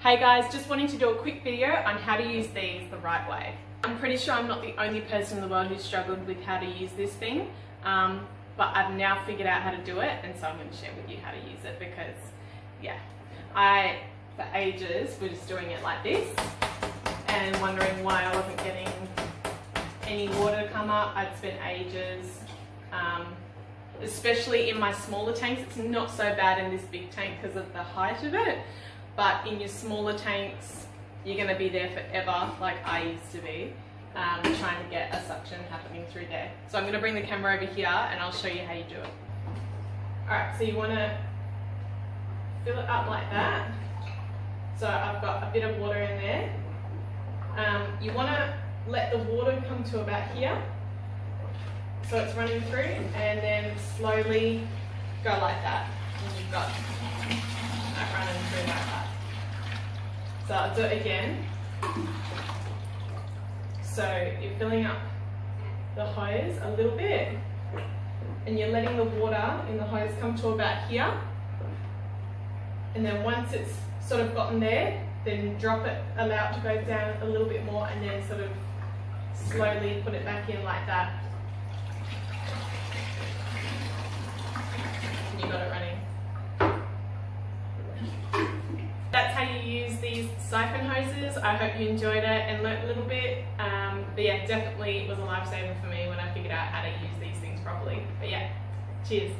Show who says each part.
Speaker 1: Hey guys, just wanting to do a quick video on how to use these the right way. I'm pretty sure I'm not the only person in the world who's struggled with how to use this thing, um, but I've now figured out how to do it and so I'm going to share with you how to use it because, yeah, I, for ages, was just doing it like this and wondering why I wasn't getting any water to come up. I'd spent ages, um, especially in my smaller tanks. It's not so bad in this big tank because of the height of it, but in your smaller tanks, you're going to be there forever, like I used to be, um, trying to get a suction happening through there. So I'm going to bring the camera over here and I'll show you how you do it. Alright, so you want to fill it up like that. So I've got a bit of water in there. Um, you want to let the water come to about here. So it's running through and then slowly go like that. And you've got that running through like that. So I'll do it again. So you're filling up the hose a little bit and you're letting the water in the hose come to about here. And then once it's sort of gotten there, then drop it, allow it to go down a little bit more and then sort of slowly put it back in like that. You got it running. That's how you siphon hoses. I hope you enjoyed it and learnt a little bit. Um, but yeah, definitely it was a lifesaver for me when I figured out how to use these things properly. But yeah, cheers.